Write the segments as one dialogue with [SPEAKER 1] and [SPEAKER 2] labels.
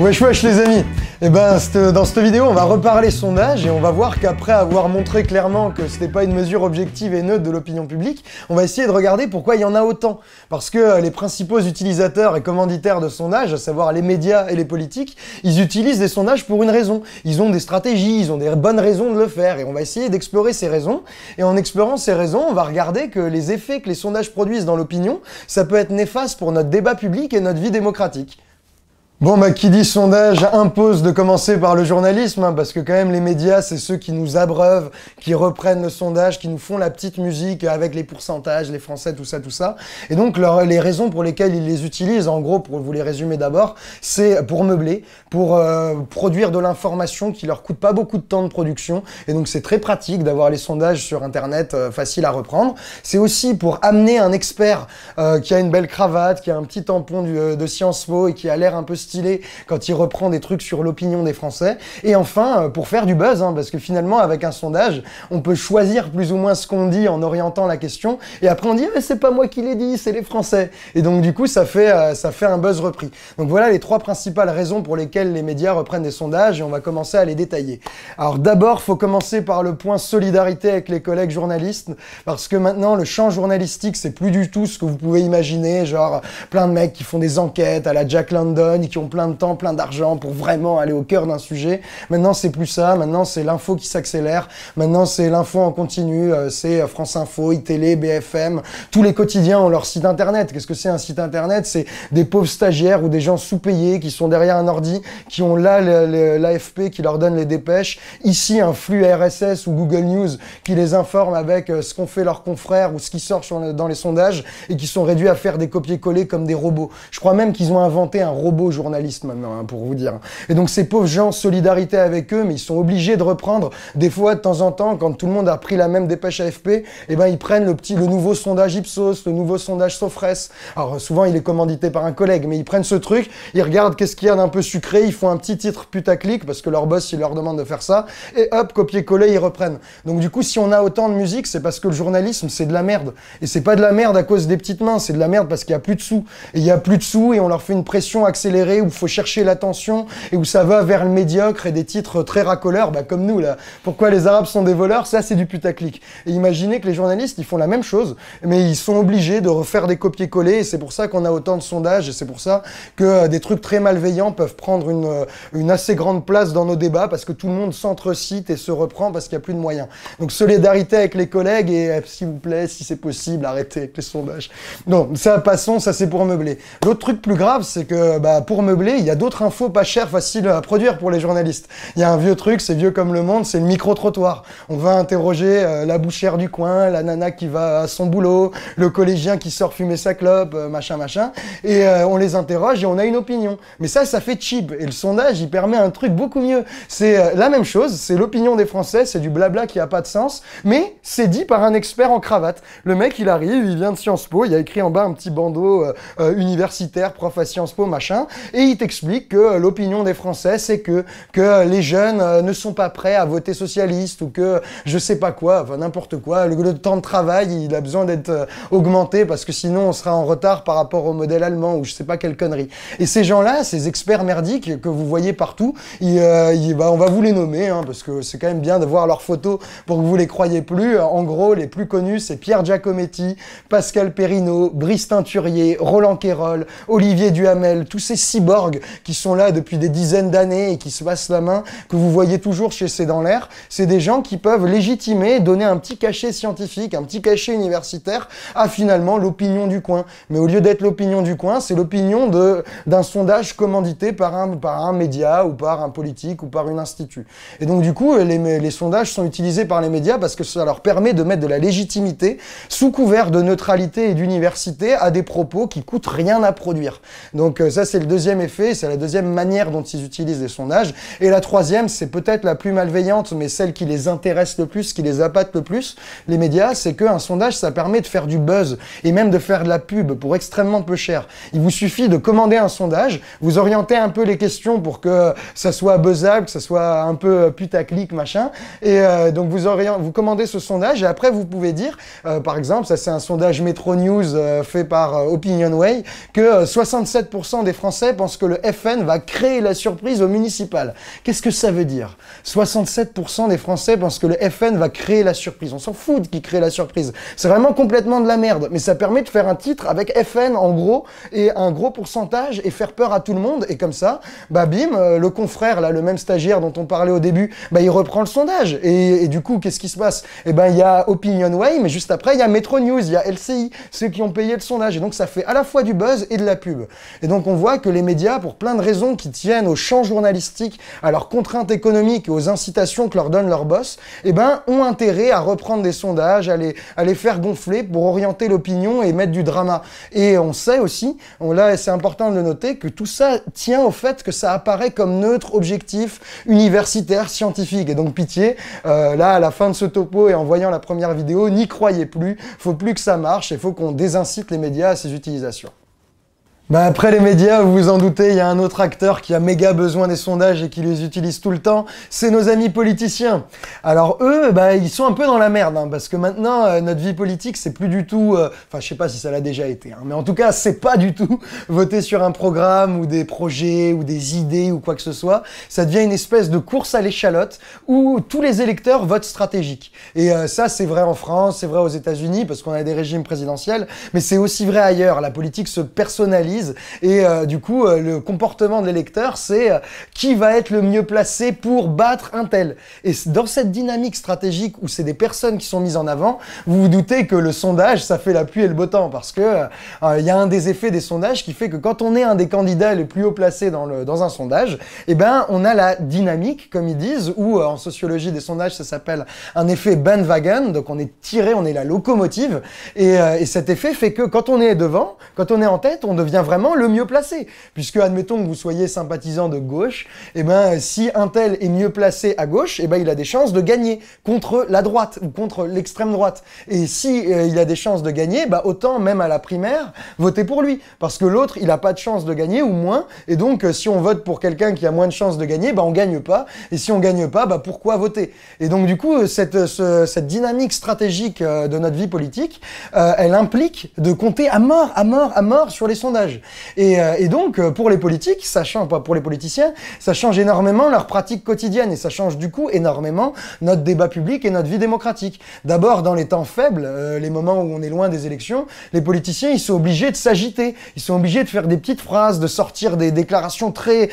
[SPEAKER 1] Wesh wesh les amis Et ben dans cette vidéo on va reparler sondage et on va voir qu'après avoir montré clairement que c'était pas une mesure objective et neutre de l'opinion publique, on va essayer de regarder pourquoi il y en a autant. Parce que euh, les principaux utilisateurs et commanditaires de sondages, à savoir les médias et les politiques, ils utilisent des sondages pour une raison. Ils ont des stratégies, ils ont des bonnes raisons de le faire et on va essayer d'explorer ces raisons. Et en explorant ces raisons, on va regarder que les effets que les sondages produisent dans l'opinion, ça peut être néfaste pour notre débat public et notre vie démocratique. Bon, bah, qui dit sondage impose de commencer par le journalisme, hein, parce que quand même les médias, c'est ceux qui nous abreuvent, qui reprennent le sondage, qui nous font la petite musique avec les pourcentages, les Français, tout ça, tout ça. Et donc, les raisons pour lesquelles ils les utilisent, en gros, pour vous les résumer d'abord, c'est pour meubler, pour euh, produire de l'information qui leur coûte pas beaucoup de temps de production. Et donc, c'est très pratique d'avoir les sondages sur Internet euh, faciles à reprendre. C'est aussi pour amener un expert euh, qui a une belle cravate, qui a un petit tampon de Sciences Po et qui a l'air un peu quand il reprend des trucs sur l'opinion des Français. Et enfin, euh, pour faire du buzz, hein, parce que finalement, avec un sondage, on peut choisir plus ou moins ce qu'on dit en orientant la question. Et après, on dit, eh, c'est pas moi qui l'ai dit, c'est les Français. Et donc, du coup, ça fait, euh, ça fait un buzz repris. Donc voilà les trois principales raisons pour lesquelles les médias reprennent des sondages et on va commencer à les détailler. Alors d'abord, faut commencer par le point solidarité avec les collègues journalistes, parce que maintenant, le champ journalistique, c'est plus du tout ce que vous pouvez imaginer, genre plein de mecs qui font des enquêtes à la Jack London, qui ont plein de temps, plein d'argent pour vraiment aller au cœur d'un sujet. Maintenant, c'est plus ça. Maintenant, c'est l'info qui s'accélère. Maintenant, c'est l'info en continu. Euh, c'est euh, France Info, iTélé, BFM. Tous les quotidiens ont leur site internet. Qu'est-ce que c'est un site internet? C'est des pauvres stagiaires ou des gens sous-payés qui sont derrière un ordi, qui ont là l'AFP qui leur donne les dépêches. Ici, un flux RSS ou Google News qui les informe avec euh, ce qu'ont fait leurs confrères ou ce qui sort dans les sondages et qui sont réduits à faire des copier-coller comme des robots. Je crois même qu'ils ont inventé un robot journaliste maintenant, hein, pour vous dire. Et donc ces pauvres gens, solidarité avec eux, mais ils sont obligés de reprendre des fois de temps en temps, quand tout le monde a pris la même dépêche AFP, eh ben ils prennent le petit, le nouveau sondage Ipsos, le nouveau sondage Sofres. Alors souvent il est commandité par un collègue, mais ils prennent ce truc, ils regardent qu'est-ce qu'il y a d'un peu sucré, ils font un petit titre putaclic parce que leur boss il leur demande de faire ça, et hop copier-coller ils reprennent. Donc du coup si on a autant de musique, c'est parce que le journalisme c'est de la merde. Et c'est pas de la merde à cause des petites mains, c'est de la merde parce qu'il y a plus de sous. Et il y a plus de sous et on leur fait une pression accélérée faut chercher l'attention et où ça va vers le médiocre et des titres très racoleurs, bah, comme nous là. Pourquoi les Arabes sont des voleurs? Ça, c'est du putaclic. Et imaginez que les journalistes, ils font la même chose, mais ils sont obligés de refaire des copier-coller et c'est pour ça qu'on a autant de sondages et c'est pour ça que euh, des trucs très malveillants peuvent prendre une, euh, une assez grande place dans nos débats parce que tout le monde s'entrecite et se reprend parce qu'il n'y a plus de moyens. Donc solidarité avec les collègues et euh, s'il vous plaît, si c'est possible, arrêtez les sondages. Non, ça passons, ça c'est pour meubler. L'autre truc plus grave, c'est que bah, pour il y a d'autres infos pas chères, faciles à produire pour les journalistes. Il y a un vieux truc, c'est vieux comme le monde, c'est le micro-trottoir. On va interroger euh, la bouchère du coin, la nana qui va à son boulot, le collégien qui sort fumer sa clope, euh, machin, machin. Et euh, on les interroge et on a une opinion. Mais ça, ça fait cheap. Et le sondage, il permet un truc beaucoup mieux. C'est la même chose, c'est l'opinion des Français, c'est du blabla qui a pas de sens, mais c'est dit par un expert en cravate. Le mec, il arrive, il vient de Sciences Po, il a écrit en bas un petit bandeau universitaire, prof à Sciences Po, machin, et il explique que l'opinion des Français, c'est que, que les jeunes euh, ne sont pas prêts à voter socialiste ou que je sais pas quoi, enfin n'importe quoi. Le, temps de travail, il a besoin d'être euh, augmenté parce que sinon on sera en retard par rapport au modèle allemand ou je sais pas quelle connerie. Et ces gens-là, ces experts merdiques que vous voyez partout, euh, bah, on va vous les nommer hein, parce que c'est quand même bien de voir leurs photos pour que vous les croyez plus. En gros, les plus connus, c'est Pierre Giacometti, Pascal Perrineau, Brice Teinturier, Roland Quérol, Olivier Duhamel, tous ces qui sont là depuis des dizaines d'années et qui se passent la main, que vous voyez toujours chez C'est dans l'air, c'est des gens qui peuvent légitimer, donner un petit cachet scientifique, un petit cachet universitaire à finalement l'opinion du coin. Mais au lieu d'être l'opinion du coin, c'est l'opinion d'un sondage commandité par un, par un média ou par un politique ou par une institut. Et donc du coup, les, les sondages sont utilisés par les médias parce que ça leur permet de mettre de la légitimité sous couvert de neutralité et d'université à des propos qui coûtent rien à produire. Donc euh, ça c'est le deuxième effet c'est la deuxième manière dont ils utilisent les sondages. Et la troisième, c'est peut-être la plus malveillante, mais celle qui les intéresse le plus, qui les appâte le plus, les médias, c'est qu'un sondage, ça permet de faire du buzz et même de faire de la pub pour extrêmement peu cher. Il vous suffit de commander un sondage, vous orientez un peu les questions pour que ça soit buzzable, que ça soit un peu putaclic, machin, et euh, donc vous, vous commandez ce sondage et après vous pouvez dire, euh, par exemple, ça c'est un sondage Metro News euh, fait par Opinionway, que 67% des Français pensent que le FN va créer la surprise au municipal. Qu'est-ce que ça veut dire? 67% des Français pensent que le FN va créer la surprise. On s'en fout qui crée la surprise. C'est vraiment complètement de la merde. Mais ça permet de faire un titre avec FN en gros et un gros pourcentage et faire peur à tout le monde. Et comme ça, bah bim, euh, le confrère, là, le même stagiaire dont on parlait au début, bah il reprend le sondage. Et, du coup, qu'est-ce qui se passe? Eh ben, il y a Opinion Way, mais juste après, il y a Metro News, il y a LCI, ceux qui ont payé le sondage. Et donc, ça fait à la fois du buzz et de la pub. Et donc, on voit que les pour plein de raisons qui tiennent au champ journalistique, à leurs contraintes économiques et aux incitations que leur donne leur boss, eh ben, ont intérêt à reprendre des sondages, à les, faire gonfler pour orienter l'opinion et mettre du drama. Et on sait aussi, on, là, c'est important de le noter, que tout ça tient au fait que ça apparaît comme neutre, objectif, universitaire, scientifique. Et donc, pitié, euh, là, à la fin de ce topo et en voyant la première vidéo, n'y croyez plus, faut plus que ça marche, il faut qu'on désincite les médias à ces utilisations. Bah après les médias, vous vous en doutez, il y a un autre acteur qui a méga besoin des sondages et qui les utilise tout le temps, c'est nos amis politiciens. Alors eux, bah ils sont un peu dans la merde, hein, parce que maintenant euh, notre vie politique c'est plus du tout, euh, enfin je sais pas si ça l'a déjà été, hein, mais en tout cas c'est pas du tout voter sur un programme ou des projets ou des idées ou quoi que ce soit. Ça devient une espèce de course à l'échalote où tous les électeurs votent stratégique. Et euh, ça c'est vrai en France, c'est vrai aux États-Unis parce qu'on a des régimes présidentiels, mais c'est aussi vrai ailleurs. La politique se personnalise et euh, du coup, euh, le comportement de l'électeur, c'est euh, qui va être le mieux placé pour battre un tel. Et dans cette dynamique stratégique où c'est des personnes qui sont mises en avant, vous vous doutez que le sondage, ça fait la pluie et le beau temps parce que il y a un des effets des sondages qui fait que quand on est un des candidats les plus haut placés dans un sondage, eh ben, on a la dynamique, comme ils disent, ou en sociologie des sondages, ça s'appelle un effet bandwagon. Donc on est tiré, on est la locomotive. Et, et cet effet fait que quand on est devant, quand on est en tête, on devient vraiment le mieux placé. Puisque, admettons que vous soyez sympathisant de gauche, et eh ben, si un tel est mieux placé à gauche, et eh ben, il a des chances de gagner contre la droite ou contre l'extrême droite. Et si euh, il a des chances de gagner, bah, autant, même à la primaire, voter pour lui. Parce que l'autre, il n'a pas de chance de gagner ou moins. Et donc, euh, si on vote pour quelqu'un qui a moins de chances de gagner, bah, on gagne pas. Et si on gagne pas, bah, pourquoi voter? Et donc, du coup, cette, cette dynamique stratégique euh, de notre vie politique, elle implique de compter à mort, à mort, à mort sur les sondages. Euh, et, donc, euh, pour les politiques, ça change, pas pour les politiciens, ça change énormément leur pratique quotidienne et ça change du coup énormément notre débat public et notre vie démocratique. D'abord, dans les temps faibles, euh, les moments où on est loin des élections, les politiciens, ils sont obligés de s'agiter, ils sont obligés de faire des petites phrases, de sortir des déclarations très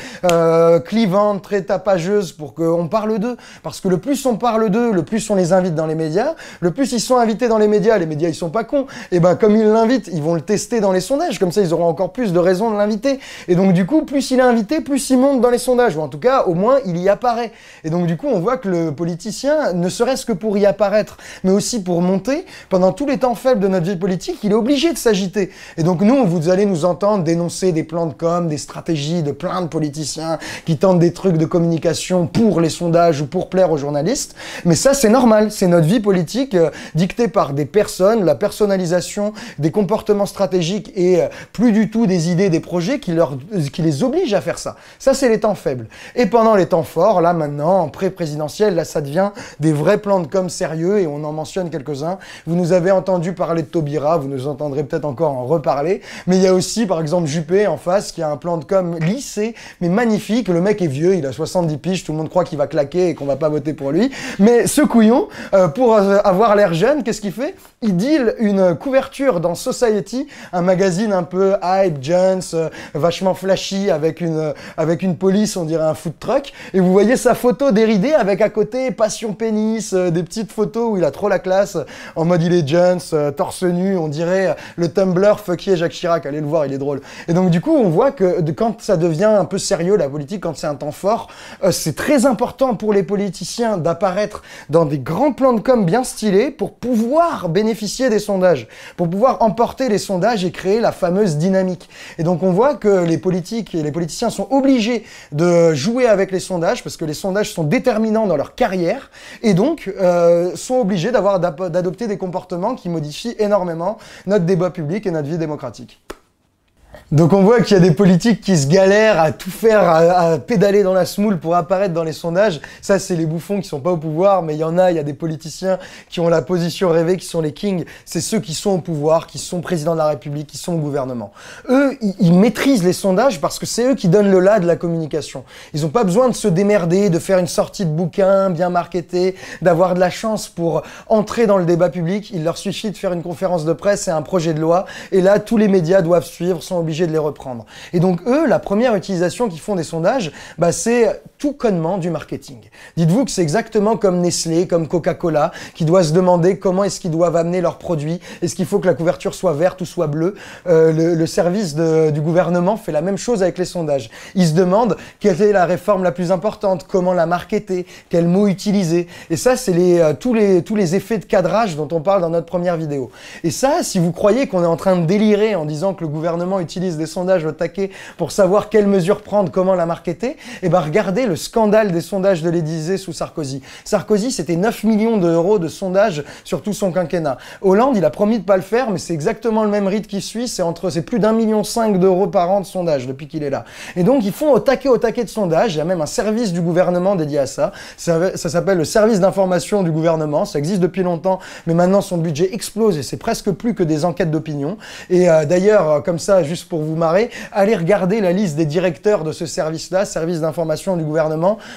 [SPEAKER 1] clivantes, très tapageuses pour qu'on parle d'eux. Parce que le plus on parle d'eux, le plus on les invite dans les médias, le plus ils sont invités dans les médias, les médias ils sont pas cons, et ben comme ils l'invitent, ils vont le tester dans les sondages, comme ça ils auront plus de raisons de l'inviter. Et donc du coup, plus il est invité, plus il monte dans les sondages, ou en tout cas, au moins, il y apparaît. Et donc du coup, on voit que le politicien, ne serait-ce que pour y apparaître, mais aussi pour monter, pendant tous les temps faibles de notre vie politique, il est obligé de s'agiter. Et donc nous, vous allez nous entendre dénoncer des plans de com, des stratégies de plein de politiciens qui tentent des trucs de communication pour les sondages ou pour plaire aux journalistes. Mais ça, c'est normal. C'est notre vie politique euh, dictée par des personnes, la personnalisation des comportements stratégiques et euh, plus du tout des idées, des projets qui, leur, qui les obligent à faire ça. Ça, c'est les temps faibles. Et pendant les temps forts, là maintenant, en pré-présidentiel, là, ça devient des vrais plans de com sérieux et on en mentionne quelques-uns. Vous nous avez entendu parler de Taubira, vous nous entendrez peut-être encore en reparler. Mais il y a aussi, par exemple, Juppé en face qui a un plan de com lissé, mais magnifique. Le mec est vieux, il a 70 piges, tout le monde croit qu'il va claquer et qu'on va pas voter pour lui. Mais ce couillon, euh, pour euh, avoir l'air jeune, qu'est-ce qu'il fait? Il deal une couverture dans Society, un magazine un peu hype, euh, vachement flashy, avec une, euh, avec une police, on dirait un food truck. Et vous voyez sa photo déridée avec à côté passion pénis, euh, des petites photos où il a trop la classe, en mode il est Jones, torse nu, on dirait le Tumblr fucky Jacques Chirac. Allez le voir, il est drôle. Et donc du coup, on voit que quand ça devient un peu sérieux, la politique, quand c'est un temps fort, c'est très important pour les politiciens d'apparaître dans des grands plans de com bien stylés pour pouvoir bénéficier des sondages, pour pouvoir emporter les sondages et créer la fameuse dynamique. Et donc on voit que les politiques et les politiciens sont obligés de jouer avec les sondages parce que les sondages sont déterminants dans leur carrière et donc euh, sont obligés d'adopter des comportements qui modifient énormément notre débat public et notre vie démocratique. Donc on voit qu'il y a des politiques qui se galèrent à tout faire, à, pédaler dans la smoule pour apparaître dans les sondages. Ça, c'est les bouffons qui sont pas au pouvoir, mais il y en a, il y a des politiciens qui ont la position rêvée, qui sont les kings. C'est ceux qui sont au pouvoir, qui sont présidents de la République, qui sont au gouvernement. Eux, ils, maîtrisent les sondages parce que c'est eux qui donnent le là de la communication. Ils n'ont pas besoin de se démerder, de faire une sortie de bouquin bien marketée, d'avoir de la chance pour entrer dans le débat public. Il leur suffit de faire une conférence de presse et un projet de loi. Et là, tous les médias doivent suivre, sont obligés de les reprendre. Et donc eux, la première utilisation qu'ils font des sondages, bah, c'est tout connement du marketing. Dites-vous que c'est exactement comme Nestlé, comme Coca-Cola, qui doit se demander comment est-ce qu'ils doivent amener leurs produits. Est-ce qu'il faut que la couverture soit verte ou soit bleue? Euh, le, service du gouvernement fait la même chose avec les sondages. Ils se demandent quelle est la réforme la plus importante, comment la marketer, quels mots utiliser. Et ça, c'est les, euh, tous, les, tous les effets de cadrage dont on parle dans notre première vidéo. Et ça, si vous croyez qu'on est en train de délirer en disant que le gouvernement utilise des sondages au taquet pour savoir quelles mesures prendre, comment la marketer, et eh ben regardez le scandale des sondages de l'Élysée sous Sarkozy. Sarkozy, c'était 9 millions d'euros de sondages sur tout son quinquennat. Hollande, il a promis de pas le faire, mais c'est exactement le même rythme qui suit, c'est entre, c'est plus d'un million cinq d'euros par an de sondages depuis qu'il est là. Et donc, ils font au taquet au taquet de sondages, il y a même un service du gouvernement dédié à ça. Ça, s'appelle le service d'information du gouvernement, ça existe depuis longtemps, mais maintenant son budget explose et c'est presque plus que des enquêtes d'opinion. Et euh, d'ailleurs, comme ça, juste pour vous marrer, allez regarder la liste des directeurs de ce service-là, service d'information du gouvernement,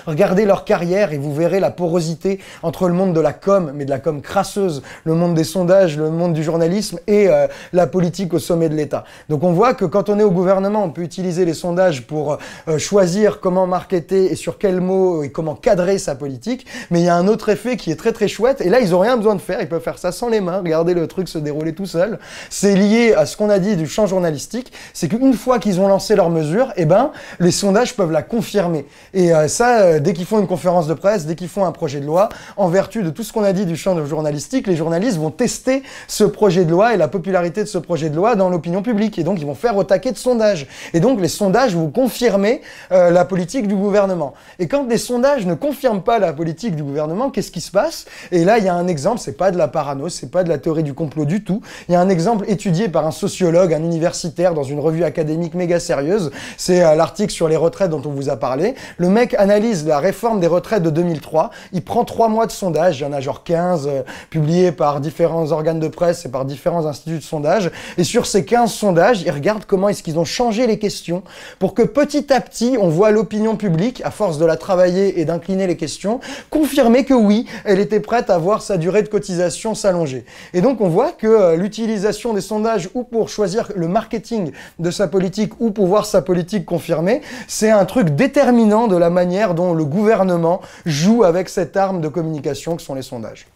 [SPEAKER 1] regardez leur carrière et vous verrez la porosité entre le monde de la com, mais de la com crasseuse, le monde des sondages, le monde du journalisme et euh, la politique au sommet de l'État. Donc on voit que quand on est au gouvernement, on peut utiliser les sondages pour euh, choisir comment marketer et sur quels mots et comment cadrer sa politique, mais il y a un autre effet qui est très très chouette, et là ils ont rien besoin de faire, ils peuvent faire ça sans les mains, regardez le truc se dérouler tout seul. C'est lié à ce qu'on a dit du champ journalistique, c'est qu'une fois qu'ils ont lancé leur mesure, eh ben, les sondages peuvent la confirmer. Et euh, ça, euh, dès qu'ils font une conférence de presse, dès qu'ils font un projet de loi, en vertu de tout ce qu'on a dit du champ journalistique, les journalistes vont tester ce projet de loi et la popularité de ce projet de loi dans l'opinion publique. Et donc, ils vont faire au taquet de sondages. Et donc, les sondages vont confirmer euh, la politique du gouvernement. Et quand des sondages ne confirment pas la politique du gouvernement, qu'est-ce qui se passe? Et là, il y a un exemple, c'est pas de la parano, c'est pas de la théorie du complot du tout. Il y a un exemple étudié par un sociologue, un universitaire dans une revue académique méga sérieuse. C'est l'article sur les retraites dont on vous a parlé. Mec analyse la réforme des retraites de 2003. Il prend trois mois de sondage. Il y en a genre 15 euh, publiés par différents organes de presse et par différents instituts de sondage. Et sur ces 15 sondages, il regarde comment est-ce qu'ils ont changé les questions pour que petit à petit, on voit l'opinion publique, à force de la travailler et d'incliner les questions, confirmer que oui, elle était prête à voir sa durée de cotisation s'allonger. Et donc on voit que euh, l'utilisation des sondages ou pour choisir le marketing de sa politique ou pour voir sa politique confirmée, c'est un truc déterminant de la manière dont le gouvernement joue avec cette arme de communication que sont les sondages.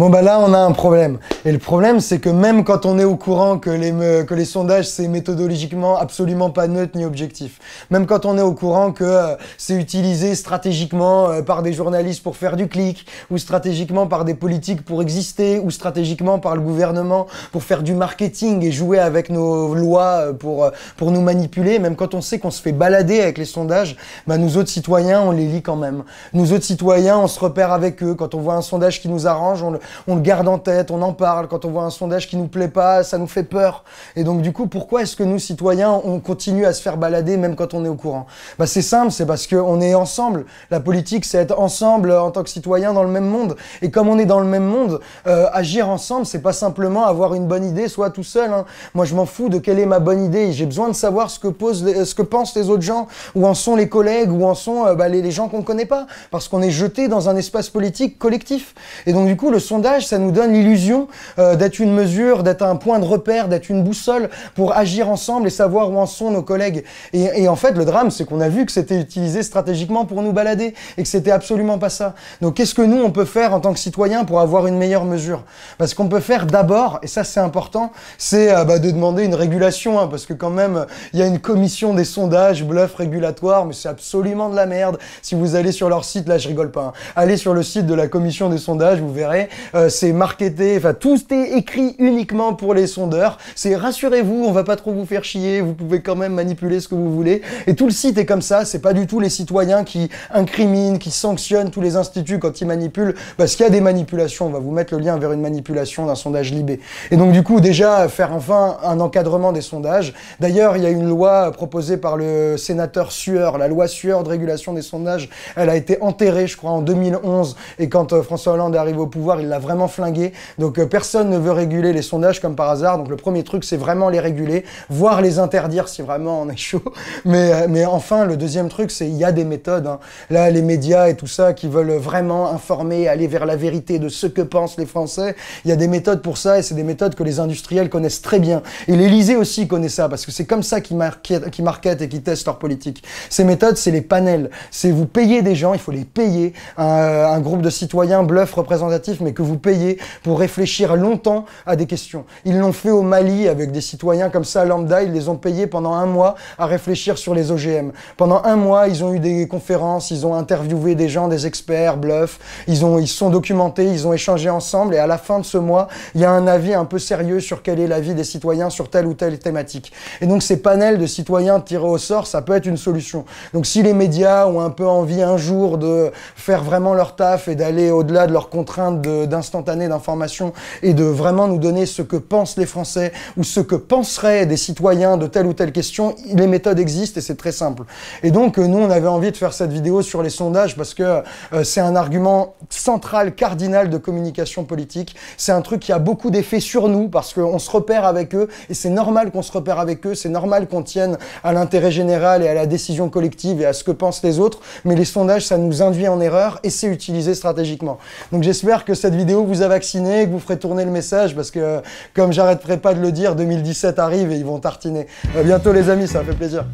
[SPEAKER 1] Bon bah là on a un problème. Et le problème c'est que même quand on est au courant que les, que les sondages c'est méthodologiquement absolument pas neutre ni objectif, même quand on est au courant que euh, c'est utilisé stratégiquement euh, par des journalistes pour faire du clic, ou stratégiquement par des politiques pour exister, ou stratégiquement par le gouvernement pour faire du marketing et jouer avec nos lois euh, pour, pour nous manipuler, même quand on sait qu'on se fait balader avec les sondages, bah nous autres citoyens on les lit quand même. Nous autres citoyens on se repère avec eux, quand on voit un sondage qui nous arrange, on le on le garde en tête, on en parle. Quand on voit un sondage qui nous plaît pas, ça nous fait peur. Et donc du coup, pourquoi est-ce que nous citoyens, on continue à se faire balader même quand on est au courant? Bah c'est simple, c'est parce qu'on est ensemble. La politique, c'est être ensemble en tant que citoyen dans le même monde. Et comme on est dans le même monde, euh, agir ensemble, c'est pas simplement avoir une bonne idée, soit tout seul. Hein. Moi, je m'en fous de quelle est ma bonne idée. J'ai besoin de savoir ce que posent, ce que pensent les autres gens, où en sont les collègues, où en sont euh, bah, les, les gens qu'on connaît pas, parce qu'on est jeté dans un espace politique collectif. Et donc du coup, le sondage, ça nous donne l'illusion euh, d'être une mesure, d'être un point de repère, d'être une boussole pour agir ensemble et savoir où en sont nos collègues. Et, en fait, le drame, c'est qu'on a vu que c'était utilisé stratégiquement pour nous balader et que c'était absolument pas ça. Donc, qu'est-ce que nous, on peut faire en tant que citoyens pour avoir une meilleure mesure? Parce qu'on peut faire d'abord, et ça c'est important, c'est euh, bah, de demander une régulation, hein, parce que quand même, il y a une commission des sondages, bluff régulatoire, mais c'est absolument de la merde. Si vous allez sur leur site, là je rigole pas, hein. allez sur le site de la commission des sondages, vous verrez, euh, c'est marketé, enfin tout est écrit uniquement pour les sondeurs. C'est rassurez-vous, on va pas trop vous faire chier, vous pouvez quand même manipuler ce que vous voulez. Et tout le site est comme ça, c'est pas du tout les citoyens qui incriminent, qui sanctionnent tous les instituts quand ils manipulent, parce qu'il y a des manipulations. On va vous mettre le lien vers une manipulation d'un sondage Libé. Et donc du coup, déjà faire enfin un encadrement des sondages. D'ailleurs, il y a une loi proposée par le sénateur Sueur, la loi Sueur de régulation des sondages. Elle a été enterrée, je crois, en 2011. Et quand euh, François Hollande est arrivé au pouvoir, l'a vraiment flingué. Donc euh, personne ne veut réguler les sondages comme par hasard. Donc le premier truc, c'est vraiment les réguler, voire les interdire si vraiment on est chaud. Mais, euh, mais enfin, le deuxième truc, c'est il y a des méthodes. Hein. Là, les médias et tout ça qui veulent vraiment informer, aller vers la vérité de ce que pensent les Français. Il y a des méthodes pour ça et c'est des méthodes que les industriels connaissent très bien. Et l'Élysée aussi connaît ça parce que c'est comme ça qu'ils marketent, qui marketent et qui testent leur politique. Ces méthodes, c'est les panels. C'est vous payez des gens, il faut les payer. Un, un groupe de citoyens bluff représentatif, mais que vous payez pour réfléchir longtemps à des questions. Ils l'ont fait au Mali avec des citoyens comme ça, lambda. Ils les ont payés pendant un mois à réfléchir sur les OGM. Pendant un mois, ils ont eu des conférences, ils ont interviewé des gens, des experts, bluff. Ils ont, ils sont documentés, ils ont échangé ensemble. Et à la fin de ce mois, il y a un avis un peu sérieux sur quel est l'avis des citoyens sur telle ou telle thématique. Et donc ces panels de citoyens tirés au sort, ça peut être une solution. Donc si les médias ont un peu envie un jour de faire vraiment leur taf et d'aller au-delà de leurs contraintes d'instantané d'information et de vraiment nous donner ce que pensent les Français ou ce que penseraient des citoyens de telle ou telle question, les méthodes existent et c'est très simple. Et donc nous, on avait envie de faire cette vidéo sur les sondages parce que euh, c'est un argument central, cardinal de communication politique. C'est un truc qui a beaucoup d'effet sur nous parce qu'on se repère avec eux et c'est normal qu'on se repère avec eux, c'est normal qu'on tienne à l'intérêt général et à la décision collective et à ce que pensent les autres, mais les sondages, ça nous induit en erreur et c'est utilisé stratégiquement. Donc j'espère que cette vidéo vous a vacciné, que vous ferez tourner le message parce que, comme j'arrêterai pas de le dire, 2017 arrive et ils vont tartiner. À bientôt les amis, ça fait plaisir.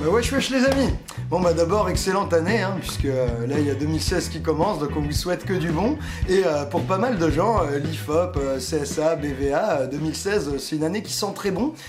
[SPEAKER 1] Bah wesh wesh les amis Bon bah d'abord excellente année hein, puisque euh, là il y a 2016 qui commence donc on vous souhaite que du bon et euh, pour pas mal de gens euh, l'IFOP, CSA, BVA 2016 c'est une année qui sent très bon